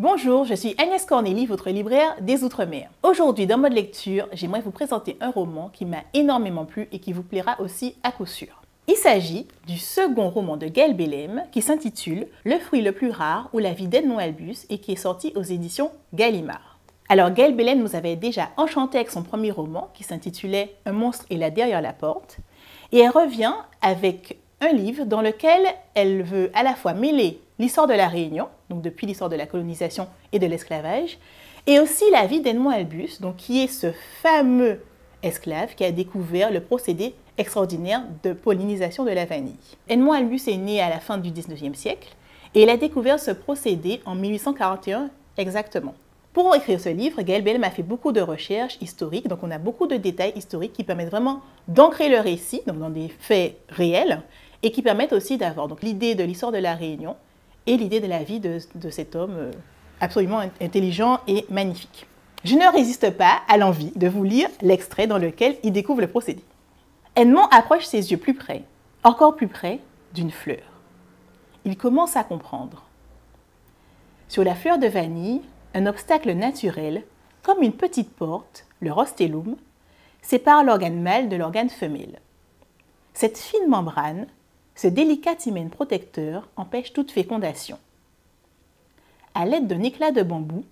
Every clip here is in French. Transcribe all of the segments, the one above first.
Bonjour, je suis Agnès Cornélie, votre libraire des Outre-mer. Aujourd'hui, dans mode lecture, j'aimerais vous présenter un roman qui m'a énormément plu et qui vous plaira aussi à coup sûr. Il s'agit du second roman de Gaël Bellem qui s'intitule Le fruit le plus rare ou la vie d'Edmond Albus et qui est sorti aux éditions Gallimard. Alors Gaël Bellem nous avait déjà enchanté avec son premier roman qui s'intitulait Un monstre et là derrière la porte et elle revient avec un livre dans lequel elle veut à la fois mêler l'histoire de la Réunion, donc depuis l'histoire de la colonisation et de l'esclavage, et aussi la vie d'Edmond Albus, donc qui est ce fameux esclave qui a découvert le procédé extraordinaire de pollinisation de la vanille. Edmond Albus est né à la fin du 19e siècle et il a découvert ce procédé en 1841 exactement. Pour écrire ce livre, Gaël Bellem a fait beaucoup de recherches historiques, donc on a beaucoup de détails historiques qui permettent vraiment d'ancrer le récit dans des faits réels et qui permettent aussi d'avoir l'idée de l'histoire de la Réunion et l'idée de la vie de, cet homme euh, absolument intelligent et magnifique. Je ne résiste pas à l'envie de vous lire l'extrait dans lequel il découvre le procédé. Edmond approche ses yeux plus près, encore plus près, d'une fleur. Il commence à comprendre. Sur la fleur de vanille, un obstacle naturel, comme une petite porte, le rostellum, sépare l'organe mâle de l'organe femelle. Cette fine membrane ce délicat hymen protecteur empêche toute fécondation. À l'aide d'un éclat de bambou,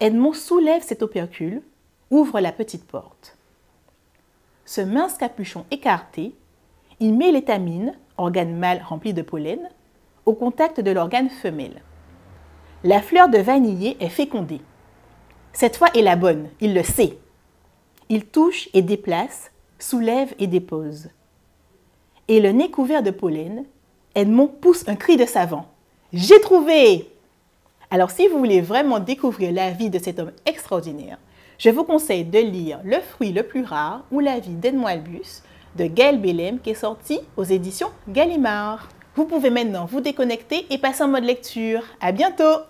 Edmond soulève cet opercule, ouvre la petite porte. Ce mince capuchon écarté, il met l'étamine, organe mâle rempli de pollen, au contact de l'organe femelle. La fleur de vanillé est fécondée. Cette fois est la bonne, il le sait. Il touche et déplace, soulève et dépose et le nez couvert de pollen, Edmond pousse un cri de savant. J'ai trouvé Alors si vous voulez vraiment découvrir la vie de cet homme extraordinaire, je vous conseille de lire Le fruit le plus rare ou la vie d'Edmond Albus de Gaël Bellem qui est sorti aux éditions Gallimard. Vous pouvez maintenant vous déconnecter et passer en mode lecture. À bientôt